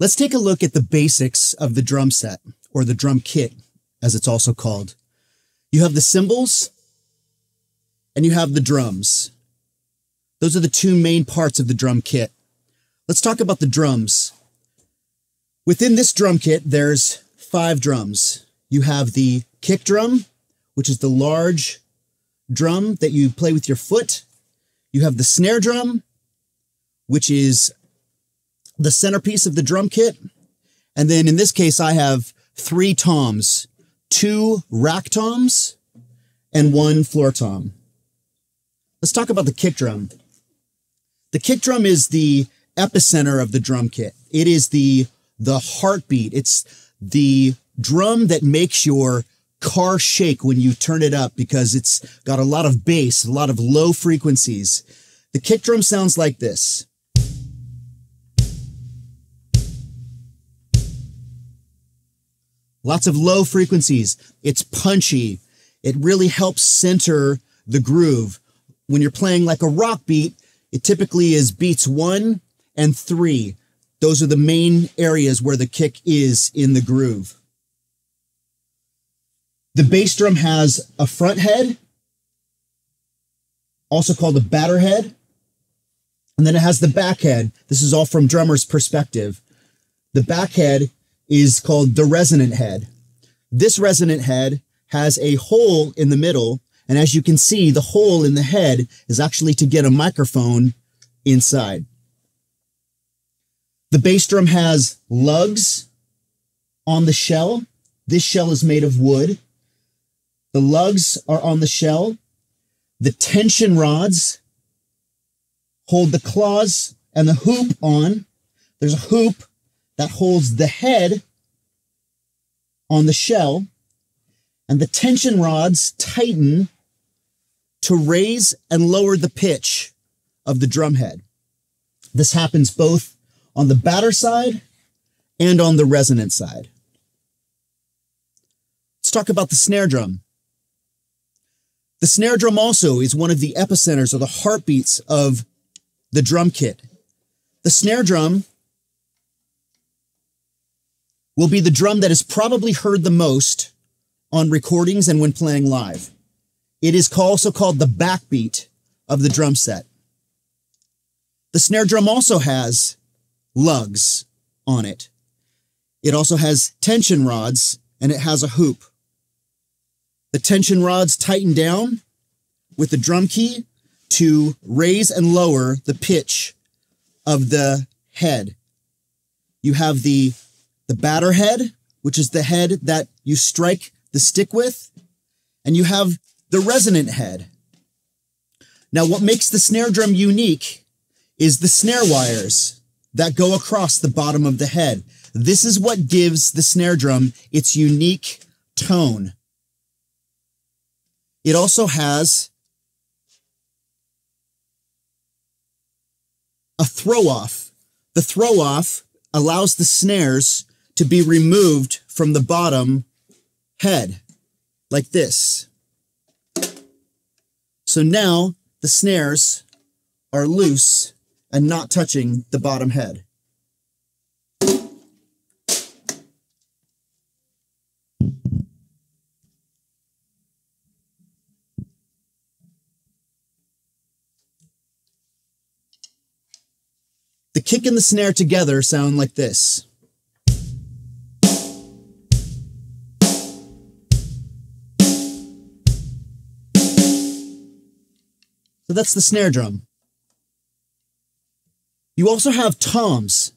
Let's take a look at the basics of the drum set, or the drum kit, as it's also called. You have the cymbals, and you have the drums. Those are the two main parts of the drum kit. Let's talk about the drums. Within this drum kit, there's five drums. You have the kick drum, which is the large drum that you play with your foot. You have the snare drum, which is the centerpiece of the drum kit. And then in this case, I have three toms, two rack toms and one floor tom. Let's talk about the kick drum. The kick drum is the epicenter of the drum kit. It is the, the heartbeat. It's the drum that makes your car shake when you turn it up because it's got a lot of bass, a lot of low frequencies. The kick drum sounds like this. Lots of low frequencies. It's punchy. It really helps center the groove. When you're playing like a rock beat, it typically is beats one and three. Those are the main areas where the kick is in the groove. The bass drum has a front head, also called a batter head, and then it has the back head. This is all from drummer's perspective. The back head is called the resonant head. This resonant head has a hole in the middle, and as you can see, the hole in the head is actually to get a microphone inside. The bass drum has lugs on the shell. This shell is made of wood. The lugs are on the shell. The tension rods hold the claws and the hoop on. There's a hoop that holds the head on the shell, and the tension rods tighten to raise and lower the pitch of the drum head. This happens both on the batter side and on the resonant side. Let's talk about the snare drum. The snare drum also is one of the epicenters or the heartbeats of the drum kit. The snare drum will be the drum that is probably heard the most on recordings and when playing live. It is also called the backbeat of the drum set. The snare drum also has lugs on it. It also has tension rods and it has a hoop. The tension rods tighten down with the drum key to raise and lower the pitch of the head. You have the, the batter head, which is the head that you strike the stick with, and you have the resonant head. Now, what makes the snare drum unique is the snare wires that go across the bottom of the head. This is what gives the snare drum its unique tone. It also has a throw off. The throw off allows the snares to be removed from the bottom head like this. So now the snares are loose and not touching the bottom head. The kick and the snare together sound like this. So that's the snare drum. You also have toms.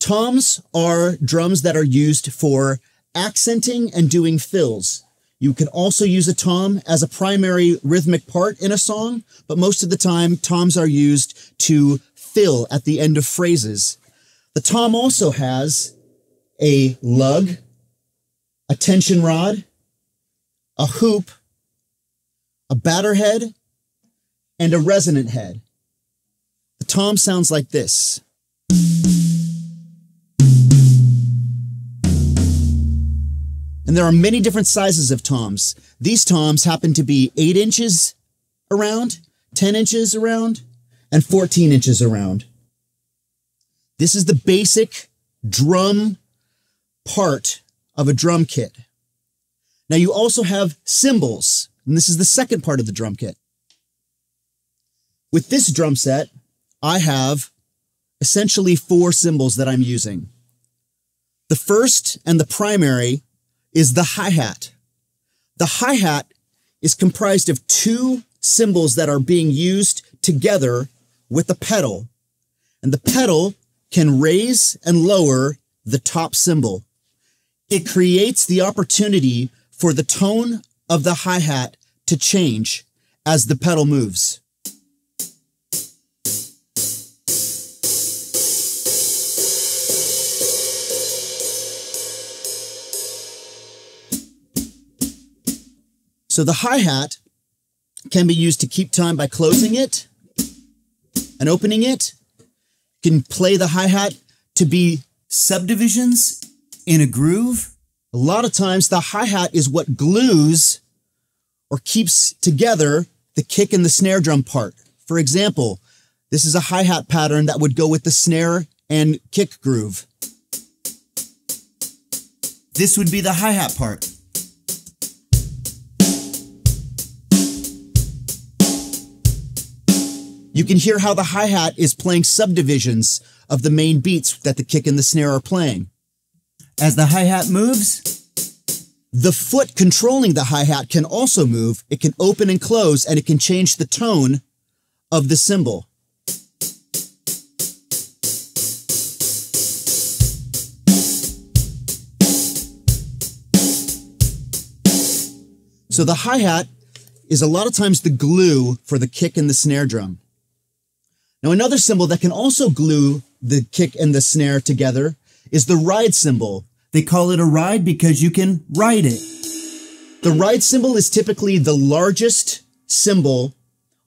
Toms are drums that are used for accenting and doing fills. You can also use a tom as a primary rhythmic part in a song, but most of the time, toms are used to fill at the end of phrases. The tom also has a lug, a tension rod, a hoop, a batter head, and a resonant head. The tom sounds like this. And there are many different sizes of toms. These toms happen to be 8 inches around, 10 inches around, and 14 inches around. This is the basic drum part of a drum kit. Now you also have cymbals, and this is the second part of the drum kit. With this drum set, I have essentially four cymbals that I'm using. The first and the primary is the hi-hat. The hi-hat is comprised of two cymbals that are being used together with a pedal. And the pedal can raise and lower the top cymbal. It creates the opportunity for the tone of the hi-hat to change as the pedal moves. So the hi-hat can be used to keep time by closing it and opening it. You can play the hi-hat to be subdivisions in a groove. A lot of times the hi-hat is what glues or keeps together the kick and the snare drum part. For example, this is a hi-hat pattern that would go with the snare and kick groove. This would be the hi-hat part. You can hear how the hi-hat is playing subdivisions of the main beats that the kick and the snare are playing. As the hi-hat moves, the foot controlling the hi-hat can also move. It can open and close and it can change the tone of the cymbal. So the hi-hat is a lot of times the glue for the kick and the snare drum. Now, another cymbal that can also glue the kick and the snare together is the ride cymbal. They call it a ride because you can ride it. The ride cymbal is typically the largest cymbal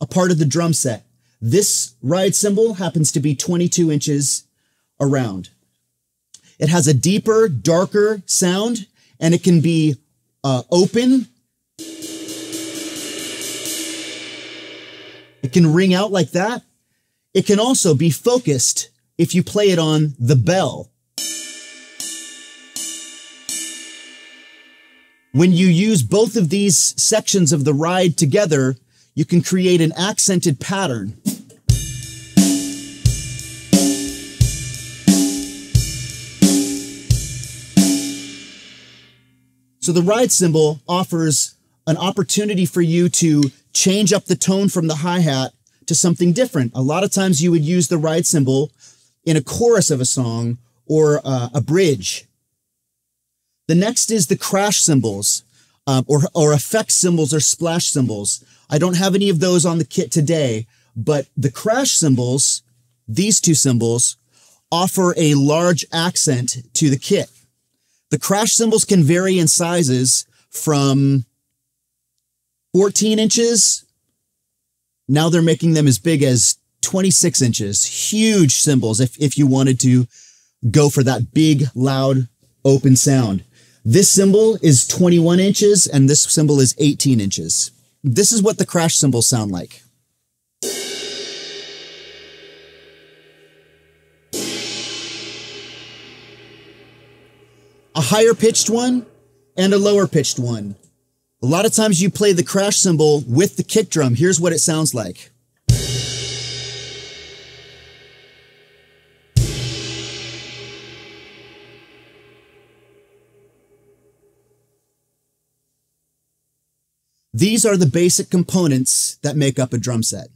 a part of the drum set. This ride cymbal happens to be 22 inches around. It has a deeper, darker sound, and it can be uh, open. It can ring out like that, it can also be focused if you play it on the bell. When you use both of these sections of the ride together, you can create an accented pattern. So the ride cymbal offers an opportunity for you to change up the tone from the hi-hat to something different. A lot of times you would use the ride cymbal in a chorus of a song or uh, a bridge. The next is the crash cymbals um, or, or effect cymbals or splash cymbals. I don't have any of those on the kit today, but the crash cymbals, these two cymbals, offer a large accent to the kit. The crash cymbals can vary in sizes from 14 inches now they're making them as big as 26 inches, huge cymbals if, if you wanted to go for that big, loud, open sound. This cymbal is 21 inches and this cymbal is 18 inches. This is what the crash cymbals sound like. A higher pitched one and a lower pitched one. A lot of times you play the crash cymbal with the kick drum. Here's what it sounds like. These are the basic components that make up a drum set.